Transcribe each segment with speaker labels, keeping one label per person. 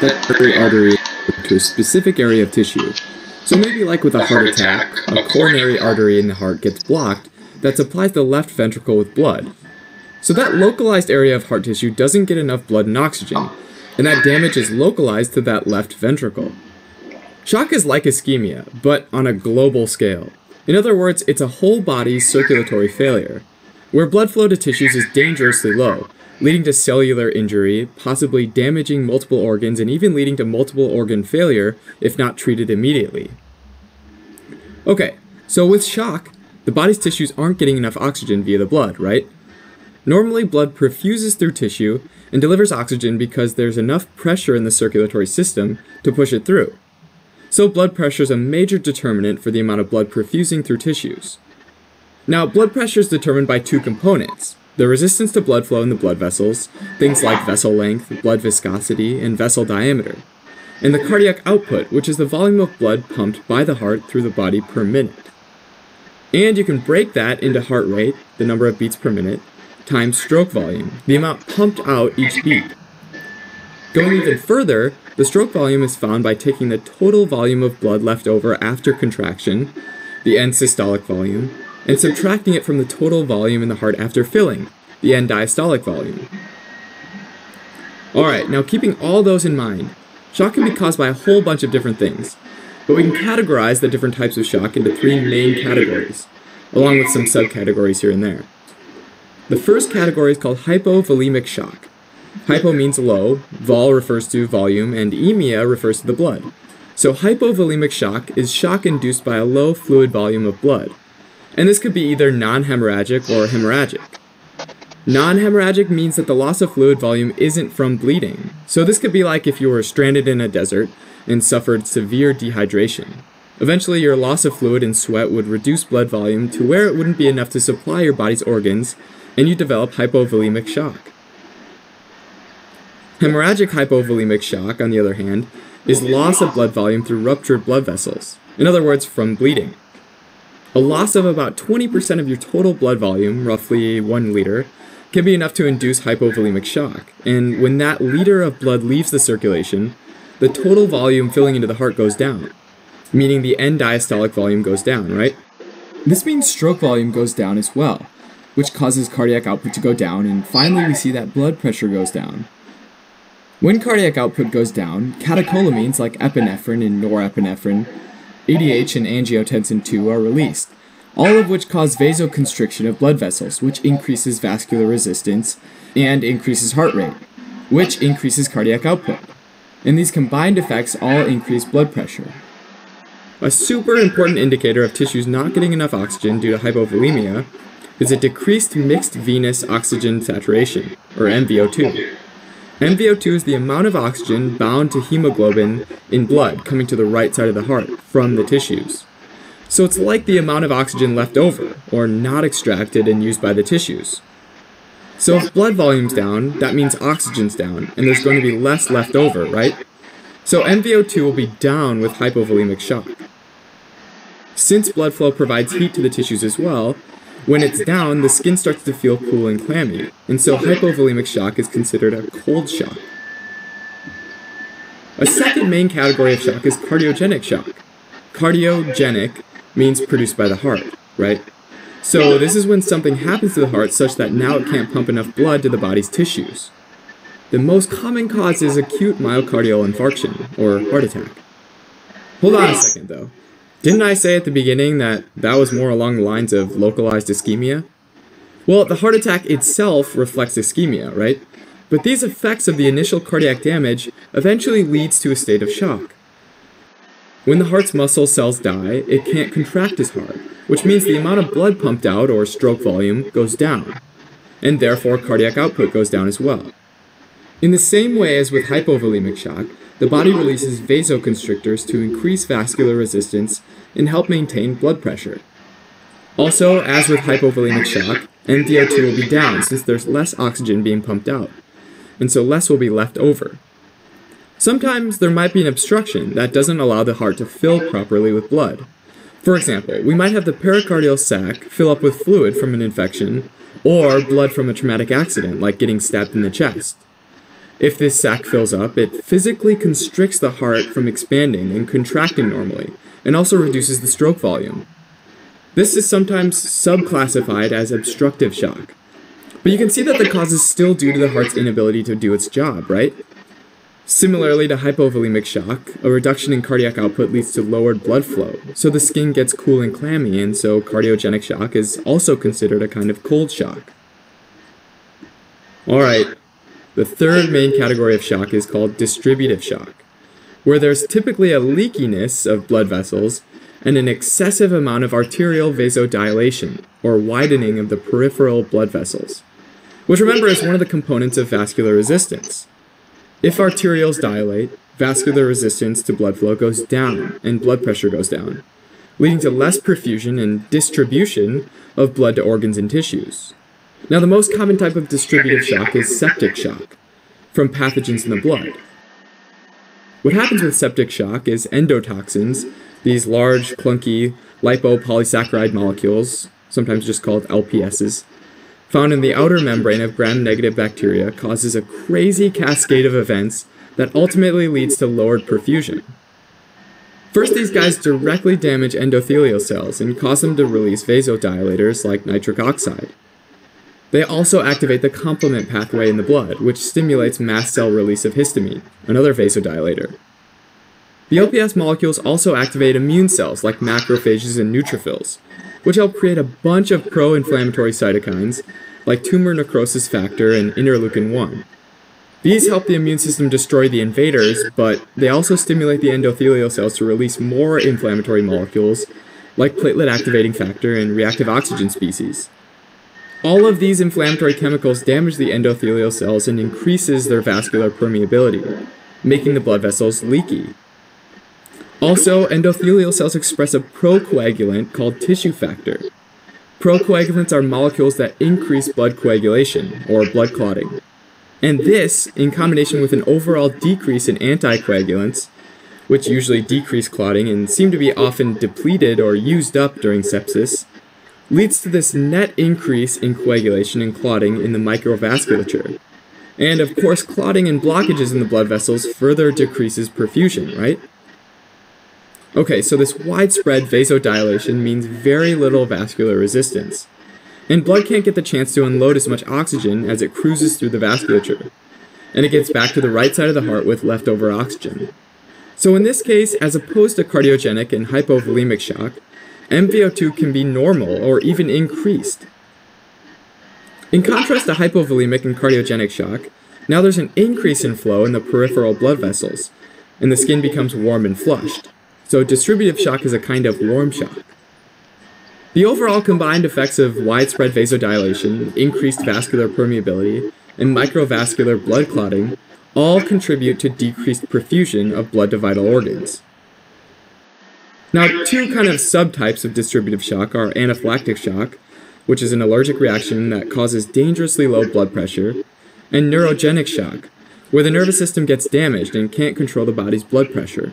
Speaker 1: that artery to a specific area of tissue. So maybe like with a heart attack, a coronary artery in the heart gets blocked that supplies the left ventricle with blood. So that localized area of heart tissue doesn't get enough blood and oxygen, and that damage is localized to that left ventricle. Shock is like ischemia, but on a global scale. In other words, it's a whole body circulatory failure, where blood flow to tissues is dangerously low, leading to cellular injury, possibly damaging multiple organs, and even leading to multiple organ failure if not treated immediately. Okay, so with shock, the body's tissues aren't getting enough oxygen via the blood, right? Normally, blood perfuses through tissue and delivers oxygen because there's enough pressure in the circulatory system to push it through. So, blood pressure is a major determinant for the amount of blood perfusing through tissues. Now, blood pressure is determined by two components the resistance to blood flow in the blood vessels, things like vessel length, blood viscosity, and vessel diameter, and the cardiac output, which is the volume of blood pumped by the heart through the body per minute. And you can break that into heart rate, the number of beats per minute, times stroke volume, the amount pumped out each beat. Going even further, the stroke volume is found by taking the total volume of blood left over after contraction, the end systolic volume, and subtracting it from the total volume in the heart after filling, the end diastolic volume. Alright, now keeping all those in mind, shock can be caused by a whole bunch of different things, but we can categorize the different types of shock into three main categories, along with some subcategories here and there. The first category is called hypovolemic shock. Hypo means low, vol refers to volume, and emia refers to the blood. So hypovolemic shock is shock induced by a low fluid volume of blood. And this could be either non-hemorrhagic or hemorrhagic. Non-hemorrhagic means that the loss of fluid volume isn't from bleeding. So this could be like if you were stranded in a desert and suffered severe dehydration. Eventually, your loss of fluid and sweat would reduce blood volume to where it wouldn't be enough to supply your body's organs, and you develop hypovolemic shock. Hemorrhagic hypovolemic shock, on the other hand, is loss of blood volume through ruptured blood vessels, in other words, from bleeding. A loss of about 20% of your total blood volume, roughly 1 liter, can be enough to induce hypovolemic shock. And when that liter of blood leaves the circulation, the total volume filling into the heart goes down, meaning the end diastolic volume goes down, right? This means stroke volume goes down as well, which causes cardiac output to go down, and finally we see that blood pressure goes down. When cardiac output goes down, catecholamines like epinephrine and norepinephrine ADH and angiotensin II are released, all of which cause vasoconstriction of blood vessels, which increases vascular resistance and increases heart rate, which increases cardiac output. And these combined effects all increase blood pressure. A super important indicator of tissues not getting enough oxygen due to hypovolemia is a decreased mixed venous oxygen saturation, or MVO2. MVO2 is the amount of oxygen bound to hemoglobin in blood coming to the right side of the heart from the tissues. So it's like the amount of oxygen left over, or not extracted and used by the tissues. So if blood volume's down, that means oxygen's down, and there's going to be less left over, right? So MVO2 will be down with hypovolemic shock. Since blood flow provides heat to the tissues as well, when it's down, the skin starts to feel cool and clammy, and so hypovolemic shock is considered a cold shock. A second main category of shock is cardiogenic shock. Cardiogenic means produced by the heart, right? So this is when something happens to the heart such that now it can't pump enough blood to the body's tissues. The most common cause is acute myocardial infarction, or heart attack. Hold on a second though. Didn't I say at the beginning that that was more along the lines of localized ischemia? Well, the heart attack itself reflects ischemia, right? But these effects of the initial cardiac damage eventually leads to a state of shock. When the heart's muscle cells die, it can't contract as hard, which means the amount of blood pumped out, or stroke volume, goes down, and therefore cardiac output goes down as well. In the same way as with hypovolemic shock, the body releases vasoconstrictors to increase vascular resistance and help maintain blood pressure. Also, as with hypovolemic shock, MVO2 will be down since there's less oxygen being pumped out, and so less will be left over. Sometimes there might be an obstruction that doesn't allow the heart to fill properly with blood. For example, we might have the pericardial sac fill up with fluid from an infection, or blood from a traumatic accident like getting stabbed in the chest. If this sac fills up, it physically constricts the heart from expanding and contracting normally, and also reduces the stroke volume. This is sometimes subclassified as obstructive shock. But you can see that the cause is still due to the heart's inability to do its job, right? Similarly to hypovolemic shock, a reduction in cardiac output leads to lowered blood flow, so the skin gets cool and clammy, and so cardiogenic shock is also considered a kind of cold shock. Alright, the third main category of shock is called distributive shock, where there's typically a leakiness of blood vessels and an excessive amount of arterial vasodilation, or widening of the peripheral blood vessels, which remember is one of the components of vascular resistance. If arterioles dilate, vascular resistance to blood flow goes down and blood pressure goes down, leading to less perfusion and distribution of blood to organs and tissues. Now, the most common type of distributive shock is septic shock, from pathogens in the blood. What happens with septic shock is endotoxins, these large, clunky lipopolysaccharide molecules, sometimes just called LPSs, found in the outer membrane of gram-negative bacteria causes a crazy cascade of events that ultimately leads to lowered perfusion. First, these guys directly damage endothelial cells and cause them to release vasodilators like nitric oxide. They also activate the complement pathway in the blood, which stimulates mast cell release of histamine, another vasodilator. The LPS molecules also activate immune cells like macrophages and neutrophils, which help create a bunch of pro-inflammatory cytokines like tumor necrosis factor and interleukin 1. These help the immune system destroy the invaders, but they also stimulate the endothelial cells to release more inflammatory molecules like platelet activating factor and reactive oxygen species. All of these inflammatory chemicals damage the endothelial cells and increases their vascular permeability, making the blood vessels leaky. Also, endothelial cells express a procoagulant called tissue factor. Procoagulants are molecules that increase blood coagulation, or blood clotting. And this, in combination with an overall decrease in anticoagulants, which usually decrease clotting and seem to be often depleted or used up during sepsis, leads to this net increase in coagulation and clotting in the microvasculature. And of course, clotting and blockages in the blood vessels further decreases perfusion, right? Okay, so this widespread vasodilation means very little vascular resistance. And blood can't get the chance to unload as much oxygen as it cruises through the vasculature. And it gets back to the right side of the heart with leftover oxygen. So in this case, as opposed to cardiogenic and hypovolemic shock, MVO2 can be normal or even increased. In contrast to hypovolemic and cardiogenic shock, now there's an increase in flow in the peripheral blood vessels, and the skin becomes warm and flushed. So distributive shock is a kind of warm shock. The overall combined effects of widespread vasodilation, increased vascular permeability, and microvascular blood clotting all contribute to decreased perfusion of blood to vital organs. Now, two kind of subtypes of distributive shock are anaphylactic shock, which is an allergic reaction that causes dangerously low blood pressure, and neurogenic shock, where the nervous system gets damaged and can't control the body's blood pressure.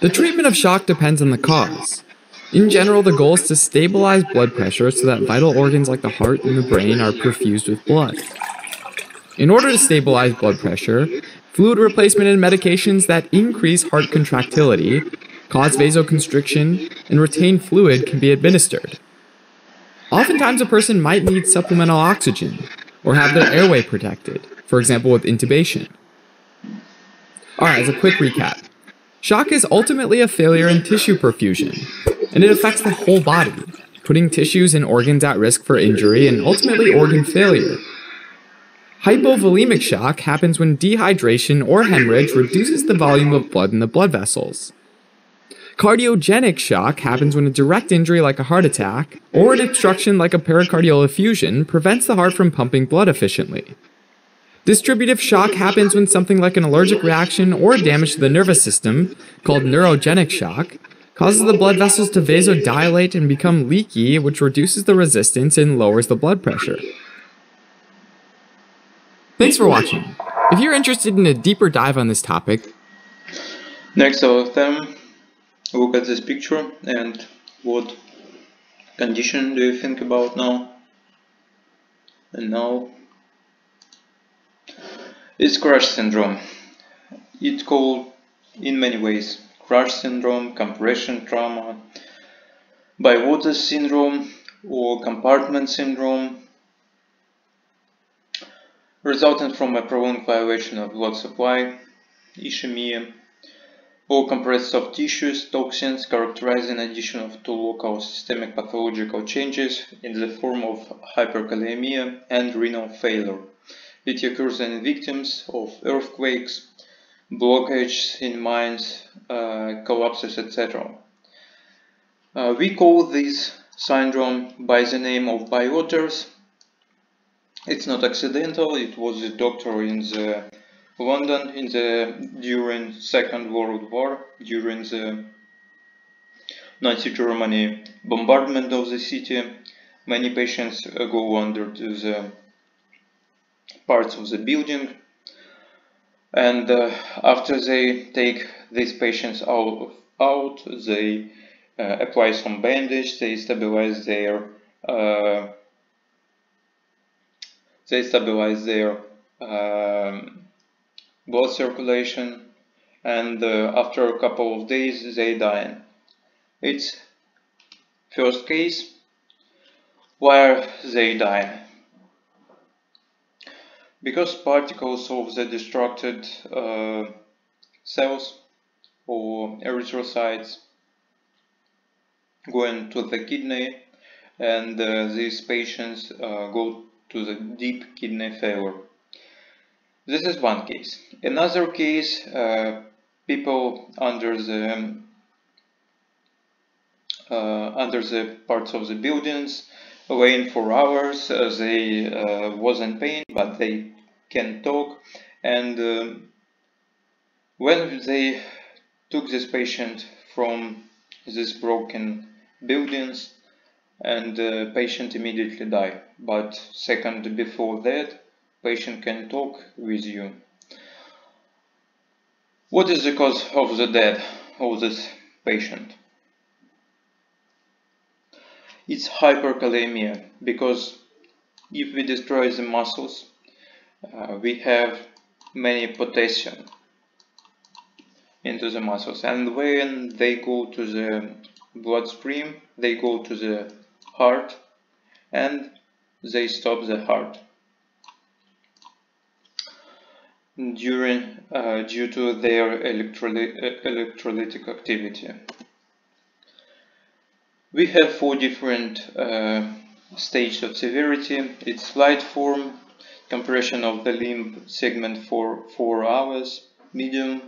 Speaker 1: The treatment of shock depends on the cause. In general, the goal is to stabilize blood pressure so that vital organs like the heart and the brain are perfused with blood. In order to stabilize blood pressure, Fluid replacement and medications that increase heart contractility, cause vasoconstriction, and retain fluid can be administered. Oftentimes, a person might need supplemental oxygen or have their airway protected, for example, with intubation. Alright, as a quick recap shock is ultimately a failure in tissue perfusion, and it affects the whole body, putting tissues and organs at risk for injury and ultimately organ failure. Hypovolemic shock happens when dehydration or hemorrhage reduces the volume of blood in the blood vessels. Cardiogenic shock happens when a direct injury like a heart attack or an obstruction like a pericardial effusion prevents the heart from pumping blood efficiently. Distributive shock happens when something like an allergic reaction or damage to the nervous system, called neurogenic shock, causes the blood vessels to vasodilate and become leaky, which reduces the resistance and lowers the blood pressure. Thanks for watching. If you're interested in a deeper dive on this topic,
Speaker 2: next of them, look at this picture and what condition do you think about now? And now It's crash syndrome. It's called in many ways crash syndrome, compression trauma, Bywater syndrome or compartment syndrome resulting from a prolonged violation of blood supply, ischemia, or compressed soft tissues, toxins characterizing addition of two local systemic pathological changes in the form of hyperkalemia and renal failure. It occurs in victims of earthquakes, blockages in mines, uh, collapses, etc. Uh, we call this syndrome by the name of Bywater's. It's not accidental, it was a doctor in the London in the during Second World War, during the Nazi Germany bombardment of the city. Many patients uh, go under the parts of the building. And uh, after they take these patients out, out they uh, apply some bandage, they stabilize their uh, they stabilize their um, blood circulation and uh, after a couple of days they die. It's first case where they die. Because particles of the destructed uh, cells or erythrocytes go into the kidney and uh, these patients uh, go to the deep kidney failure. This is one case. Another case, uh, people under the um, uh, under the parts of the buildings laying for hours. Uh, they uh, was in pain, but they can talk. And um, when they took this patient from this broken buildings, and the patient immediately die. But second before that, patient can talk with you. What is the cause of the death of this patient? It's hyperkalemia because if we destroy the muscles, uh, we have many potassium into the muscles and when they go to the bloodstream they go to the heart and they stop the heart during uh, due to their electroly electrolytic activity. We have four different uh, stages of severity. It's light form, compression of the limb segment for 4 hours, medium,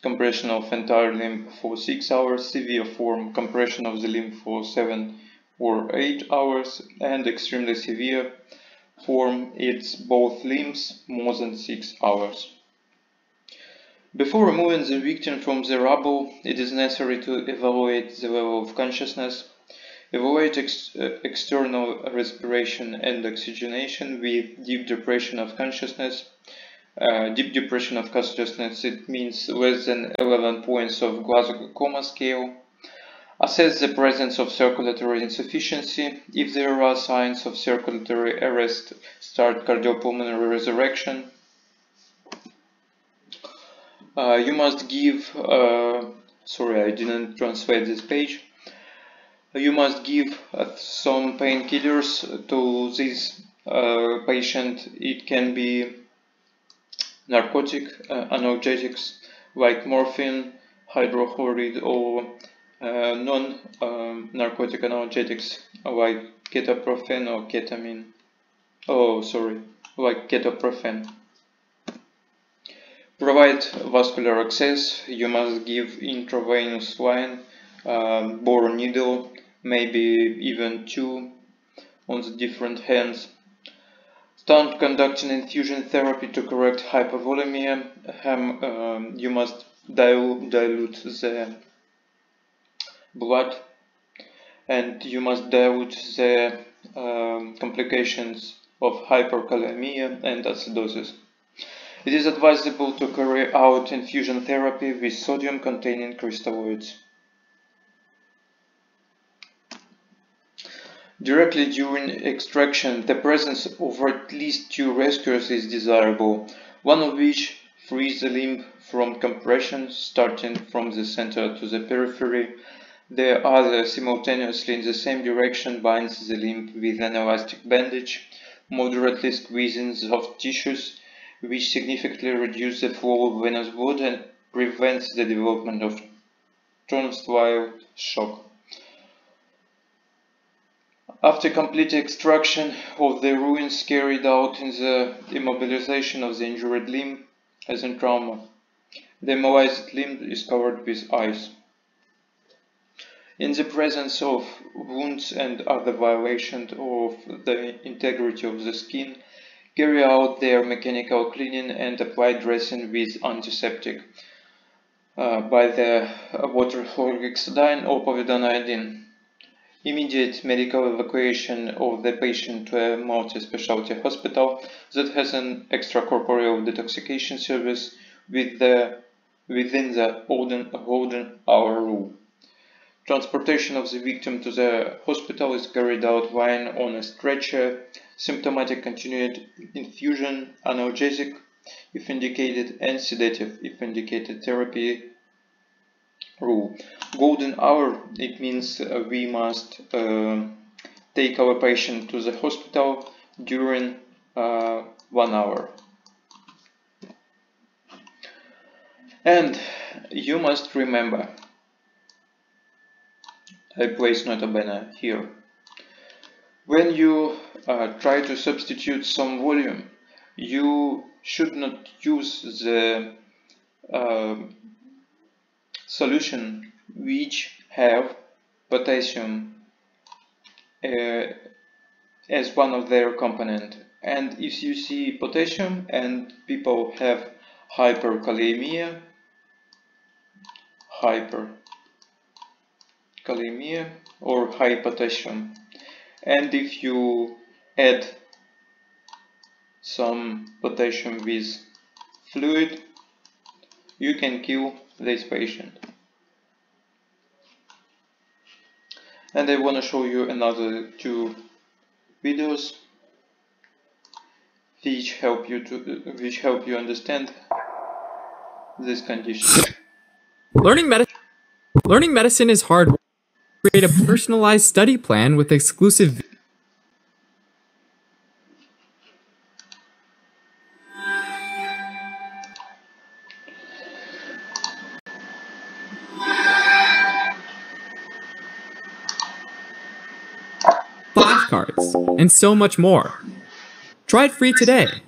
Speaker 2: compression of entire limb for 6 hours, severe form, compression of the limb for 7 or 8 hours, and extremely severe form, it's both limbs more than 6 hours. Before removing the victim from the rubble, it is necessary to evaluate the level of consciousness, evaluate ex uh, external respiration and oxygenation with deep depression of consciousness, uh, deep depression of consciousness, it means less than 11 points of Glasgow coma scale. Assess the presence of circulatory insufficiency. If there are signs of circulatory arrest, start cardiopulmonary resurrection. Uh, you must give, uh, sorry I didn't translate this page. You must give uh, some painkillers to this uh, patient. It can be narcotic uh, analgesics like morphine, hydrochloride or uh, non-narcotic um, analgesics like ketoprofen or ketamine. Oh, sorry, like ketoprofen. Provide vascular access. You must give intravenous line, uh, bore needle, maybe even two on the different hands Start conducting infusion therapy to correct hypovolemia. Um, you must dilute, dilute the blood and you must dilute the um, complications of hyperkalemia and acidosis. It is advisable to carry out infusion therapy with sodium containing crystalloids. Directly during extraction, the presence of at least two rescuers is desirable. one of which frees the limb from compression starting from the center to the periphery. The other simultaneously in the same direction binds the limb with an elastic bandage, moderately squeezing soft tissues, which significantly reduce the flow of venous blood and prevents the development of tonsillar shock. After complete extraction of the ruins carried out in the immobilization of the injured limb as in trauma, the immobilized limb is covered with ice. In the presence of wounds and other violations of the integrity of the skin, carry out their mechanical cleaning and apply dressing with antiseptic uh, by the water hexadine or povidone immediate medical evacuation of the patient to a multi-specialty hospital that has an extracorporeal detoxification service with the, within the golden hour rule. Transportation of the victim to the hospital is carried out lying on a stretcher, symptomatic continued infusion, analgesic if indicated, and sedative if indicated therapy rule. Golden hour, it means uh, we must uh, take our patient to the hospital during uh, one hour. And you must remember, I place bene here, when you uh, try to substitute some volume, you should not use the uh, solution which have potassium uh, as one of their component. And if you see potassium and people have hyperkalemia hyperkalemia or high potassium and if you add some potassium with fluid you can kill this patient. And I want to show you another two videos which help you to which help you understand this condition.
Speaker 1: Learning medicine Learning medicine is hard. Create a personalized study plan with exclusive flashcards, and so much more. Try it free today.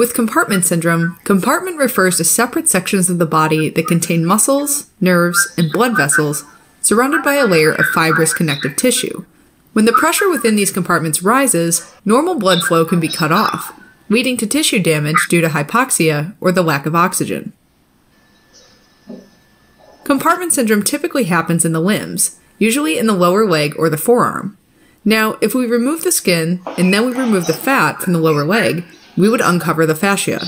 Speaker 3: With compartment syndrome, compartment refers to separate sections of the body that contain muscles, nerves, and blood vessels surrounded by a layer of fibrous connective tissue. When the pressure within these compartments rises, normal blood flow can be cut off, leading to tissue damage due to hypoxia or the lack of oxygen. Compartment syndrome typically happens in the limbs, usually in the lower leg or the forearm. Now, if we remove the skin and then we remove the fat from the lower leg, we would uncover the fascia.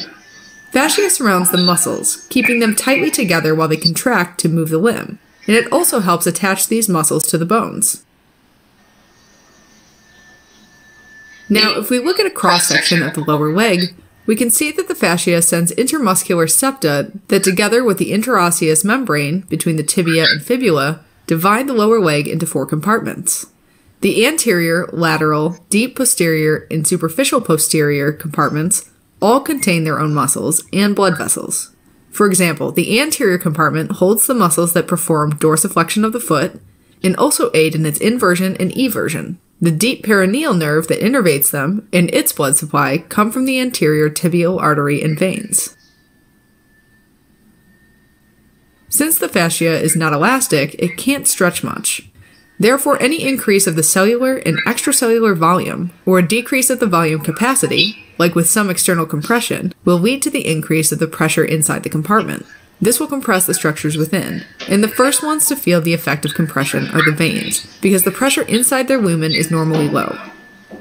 Speaker 3: Fascia surrounds the muscles, keeping them tightly together while they contract to move the limb, and it also helps attach these muscles to the bones. Now, if we look at a cross section of the lower leg, we can see that the fascia sends intermuscular septa that, together with the interosseous membrane between the tibia and fibula, divide the lower leg into four compartments. The anterior, lateral, deep posterior, and superficial posterior compartments all contain their own muscles and blood vessels. For example, the anterior compartment holds the muscles that perform dorsiflexion of the foot and also aid in its inversion and eversion. The deep peroneal nerve that innervates them and its blood supply come from the anterior tibial artery and veins. Since the fascia is not elastic, it can't stretch much. Therefore, any increase of the cellular and extracellular volume, or a decrease of the volume capacity, like with some external compression, will lead to the increase of the pressure inside the compartment. This will compress the structures within, and the first ones to feel the effect of compression are the veins, because the pressure inside their lumen is normally low.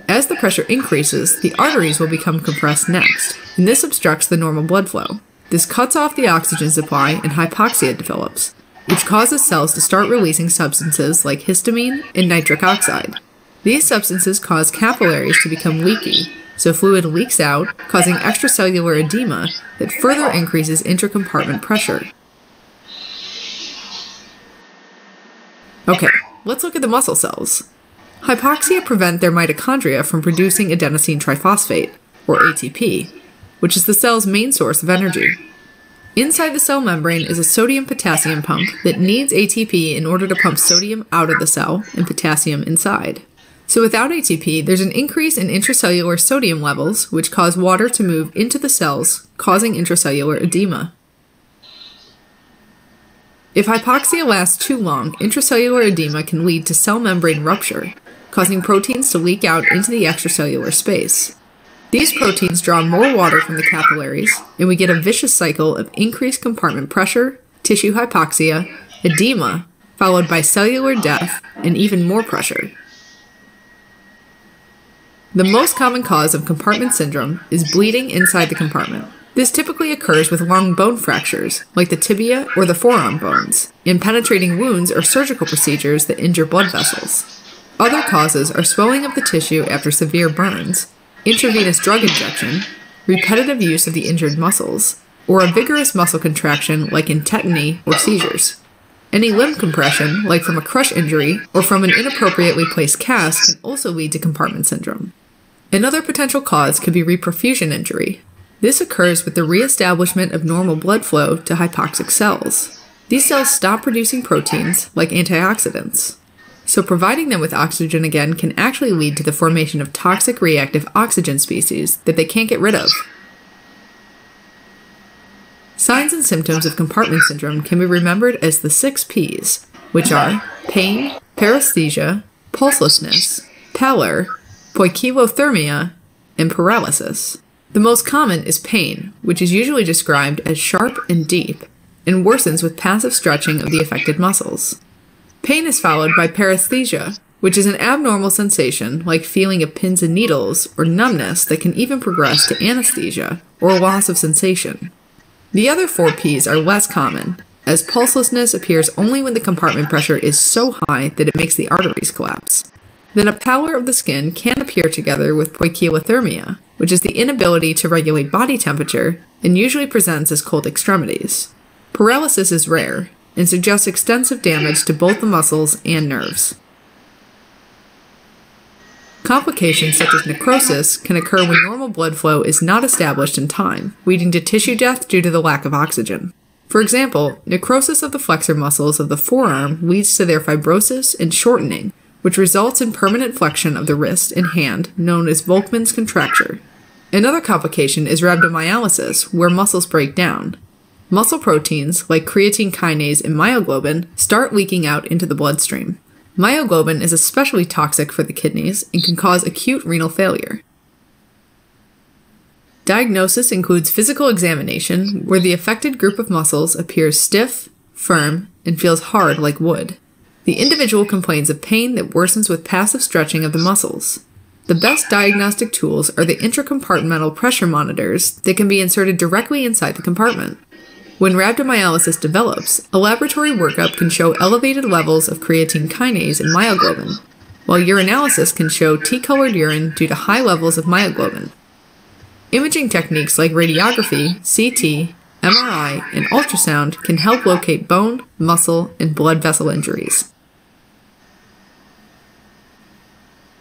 Speaker 3: As the pressure increases, the arteries will become compressed next, and this obstructs the normal blood flow. This cuts off the oxygen supply and hypoxia develops, which causes cells to start releasing substances like histamine and nitric oxide. These substances cause capillaries to become leaky, so fluid leaks out, causing extracellular edema that further increases intercompartment pressure. Okay, let's look at the muscle cells. Hypoxia prevent their mitochondria from producing adenosine triphosphate, or ATP, which is the cell's main source of energy. Inside the cell membrane is a sodium potassium pump that needs ATP in order to pump sodium out of the cell and potassium inside. So without ATP, there's an increase in intracellular sodium levels, which cause water to move into the cells, causing intracellular edema. If hypoxia lasts too long, intracellular edema can lead to cell membrane rupture, causing proteins to leak out into the extracellular space. These proteins draw more water from the capillaries, and we get a vicious cycle of increased compartment pressure, tissue hypoxia, edema, followed by cellular death, and even more pressure. The most common cause of compartment syndrome is bleeding inside the compartment. This typically occurs with long bone fractures, like the tibia or the forearm bones, in penetrating wounds or surgical procedures that injure blood vessels. Other causes are swelling of the tissue after severe burns, intravenous drug injection, repetitive use of the injured muscles, or a vigorous muscle contraction like in tetany or seizures. Any limb compression, like from a crush injury or from an inappropriately placed cast, can also lead to compartment syndrome. Another potential cause could be reperfusion injury. This occurs with the reestablishment of normal blood flow to hypoxic cells. These cells stop producing proteins, like antioxidants, so providing them with oxygen again can actually lead to the formation of toxic reactive oxygen species that they can't get rid of. Signs and symptoms of compartment syndrome can be remembered as the six P's, which are pain, paresthesia, pulselessness, pallor, poikilothermia, and paralysis. The most common is pain, which is usually described as sharp and deep, and worsens with passive stretching of the affected muscles. Pain is followed by paresthesia, which is an abnormal sensation like feeling of pins and needles or numbness that can even progress to anesthesia or loss of sensation. The other four P's are less common, as pulselessness appears only when the compartment pressure is so high that it makes the arteries collapse. Then a pallor of the skin can appear together with poikilothermia, which is the inability to regulate body temperature and usually presents as cold extremities. Paralysis is rare, and suggests extensive damage to both the muscles and nerves. Complications such as necrosis can occur when normal blood flow is not established in time, leading to tissue death due to the lack of oxygen. For example, necrosis of the flexor muscles of the forearm leads to their fibrosis and shortening, which results in permanent flexion of the wrist and hand, known as Volkmann's contracture. Another complication is rhabdomyolysis, where muscles break down. Muscle proteins, like creatine kinase and myoglobin, start leaking out into the bloodstream. Myoglobin is especially toxic for the kidneys and can cause acute renal failure. Diagnosis includes physical examination, where the affected group of muscles appears stiff, firm, and feels hard like wood. The individual complains of pain that worsens with passive stretching of the muscles. The best diagnostic tools are the intracompartmental pressure monitors that can be inserted directly inside the compartment. When rhabdomyolysis develops, a laboratory workup can show elevated levels of creatine kinase and myoglobin, while urinalysis can show tea-colored urine due to high levels of myoglobin. Imaging techniques like radiography, CT, MRI, and ultrasound can help locate bone, muscle, and blood vessel injuries.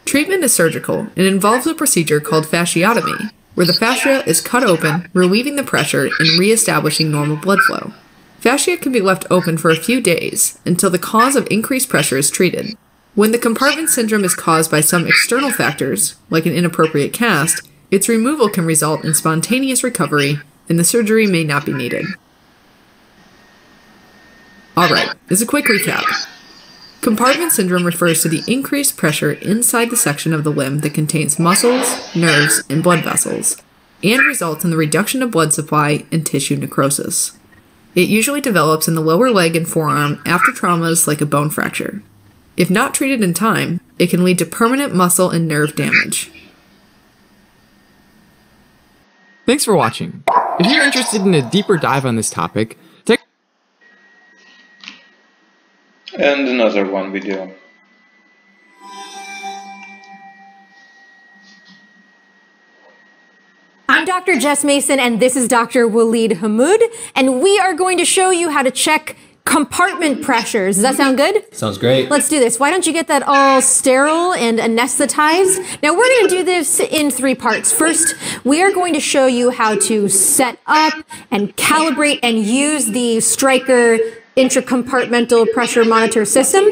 Speaker 3: Treatment is surgical and involves a procedure called fasciotomy, where the fascia is cut open, relieving the pressure and re-establishing normal blood flow. Fascia can be left open for a few days until the cause of increased pressure is treated. When the compartment syndrome is caused by some external factors, like an inappropriate cast, its removal can result in spontaneous recovery and the surgery may not be needed. Alright, as a quick recap. Compartment syndrome refers to the increased pressure inside the section of the limb that contains muscles, nerves, and blood vessels, and results in the reduction of blood supply and tissue necrosis. It usually develops in the lower leg and forearm after traumas like a bone fracture. If not treated in time, it can lead to permanent muscle and nerve damage.
Speaker 1: Thanks for watching. If you're interested in a deeper dive on this topic,
Speaker 2: and another one video.
Speaker 4: I'm Dr. Jess Mason, and this is Dr. Walid Hamoud, and we are going to show you how to check compartment pressures. Does that sound good?
Speaker 5: Sounds great.
Speaker 4: Let's do this. Why don't you get that all sterile and anesthetized? Now, we're going to do this in three parts. First, we are going to show you how to set up and calibrate and use the Stryker intracompartmental pressure monitor system.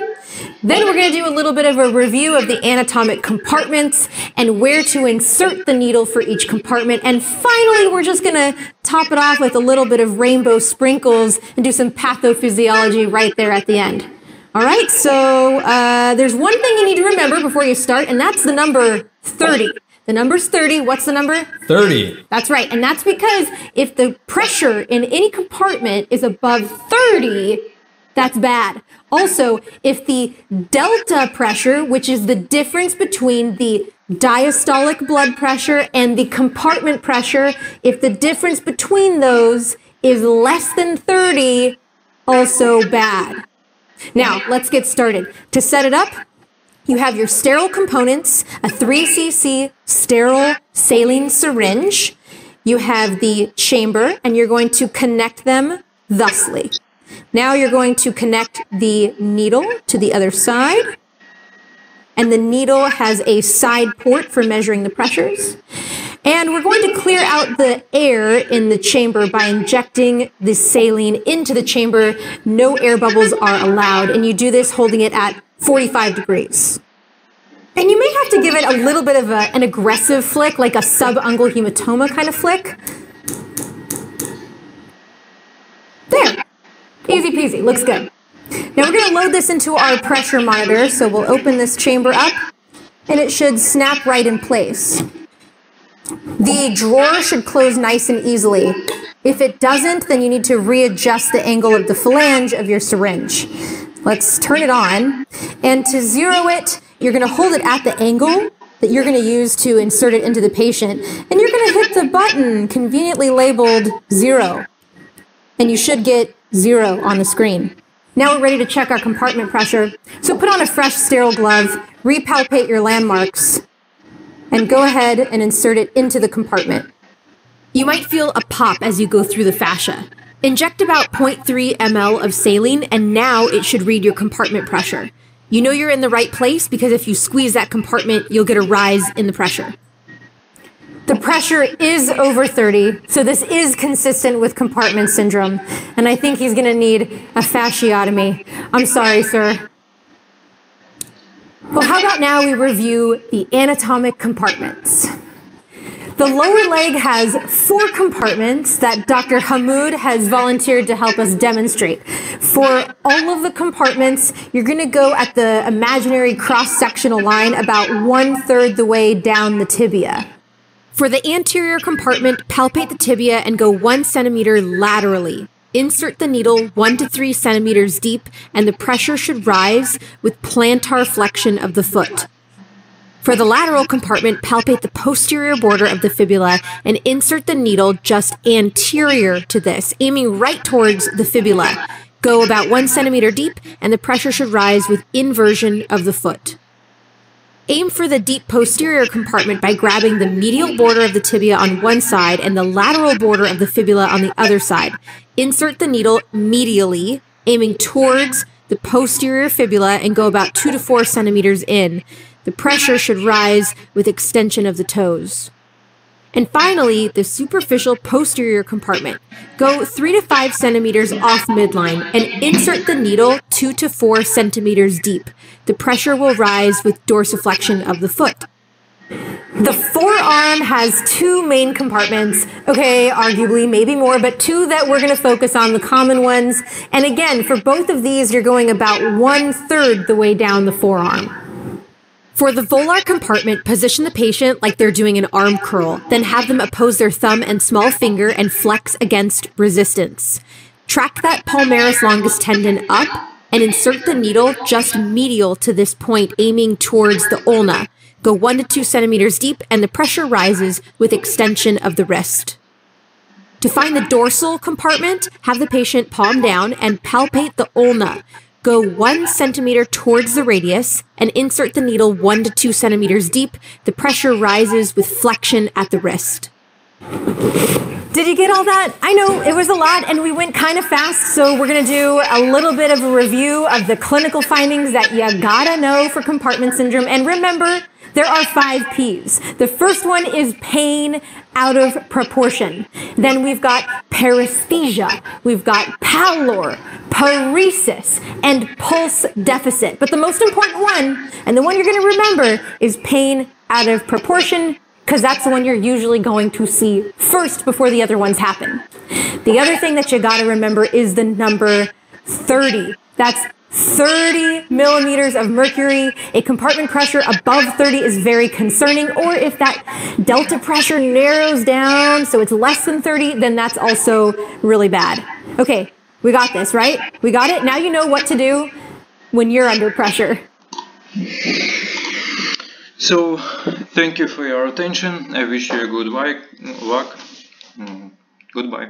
Speaker 4: Then we're going to do a little bit of a review of the anatomic compartments and where to insert the needle for each compartment. And finally, we're just going to top it off with a little bit of rainbow sprinkles and do some pathophysiology right there at the end. All right, so uh, there's one thing you need to remember before you start, and that's the number 30. The number's 30. What's the number?
Speaker 5: 30.
Speaker 4: That's right. And that's because if the pressure in any compartment is above 30, that's bad. Also, if the delta pressure, which is the difference between the diastolic blood pressure and the compartment pressure, if the difference between those is less than 30, also bad. Now, let's get started. To set it up, you have your sterile components, a 3cc sterile saline syringe. You have the chamber, and you're going to connect them thusly. Now you're going to connect the needle to the other side. And the needle has a side port for measuring the pressures. And we're going to clear out the air in the chamber by injecting the saline into the chamber. No air bubbles are allowed. And you do this holding it at 45 degrees. And you may have to give it a little bit of a, an aggressive flick, like a subungual hematoma kind of flick. There. Easy peasy, looks good. Now we're gonna load this into our pressure monitor, so we'll open this chamber up and it should snap right in place. The drawer should close nice and easily. If it doesn't, then you need to readjust the angle of the flange of your syringe. Let's turn it on. And to zero it, you're gonna hold it at the angle that you're gonna use to insert it into the patient. And you're gonna hit the button conveniently labeled zero. And you should get zero on the screen. Now we're ready to check our compartment pressure. So put on a fresh sterile glove, repalpate your landmarks, and go ahead and insert it into the compartment. You might feel a pop as you go through the fascia. Inject about 0.3 ml of saline, and now it should read your compartment pressure. You know you're in the right place because if you squeeze that compartment, you'll get a rise in the pressure. The pressure is over 30, so this is consistent with compartment syndrome, and I think he's going to need a fasciotomy. I'm sorry, sir. Well, how about now we review the anatomic compartments? The lower leg has four compartments that Dr. Hamoud has volunteered to help us demonstrate. For all of the compartments, you're going to go at the imaginary cross-sectional line about one-third the way down the tibia. For the anterior compartment, palpate the tibia and go one centimeter laterally. Insert the needle one to three centimeters deep, and the pressure should rise with plantar flexion of the foot. For the lateral compartment, palpate the posterior border of the fibula and insert the needle just anterior to this, aiming right towards the fibula. Go about one centimeter deep, and the pressure should rise with inversion of the foot. Aim for the deep posterior compartment by grabbing the medial border of the tibia on one side and the lateral border of the fibula on the other side. Insert the needle medially, aiming towards the posterior fibula and go about two to four centimeters in. The pressure should rise with extension of the toes. And finally, the superficial posterior compartment. Go 3 to 5 centimeters off midline and insert the needle 2 to 4 centimeters deep. The pressure will rise with dorsiflexion of the foot. The forearm has two main compartments. Okay, arguably, maybe more, but two that we're going to focus on, the common ones. And again, for both of these, you're going about one third the way down the forearm. For the volar compartment, position the patient like they're doing an arm curl, then have them oppose their thumb and small finger and flex against resistance. Track that palmaris longus tendon up and insert the needle just medial to this point, aiming towards the ulna. Go one to two centimeters deep, and the pressure rises with extension of the wrist. To find the dorsal compartment, have the patient palm down and palpate the ulna. Go one centimeter towards the radius and insert the needle one to two centimeters deep. The pressure rises with flexion at the wrist. Did you get all that? I know it was a lot and we went kind of fast, so we're going to do a little bit of a review of the clinical findings that you gotta know for compartment syndrome. And remember, there are five P's. The first one is pain out of proportion. Then we've got paresthesia, we've got pallor, paresis, and pulse deficit. But the most important one, and the one you're going to remember, is pain out of proportion because that's the one you're usually going to see first before the other ones happen. The other thing that you got to remember is the number 30. That's 30 millimeters of mercury. A compartment pressure above 30 is very concerning. Or if that delta pressure narrows down so it's less than 30, then that's also really bad. Okay, we got this, right? We got it? Now you know what to do when you're under pressure.
Speaker 2: So, thank you for your attention. I wish you a good luck. Mm, Goodbye.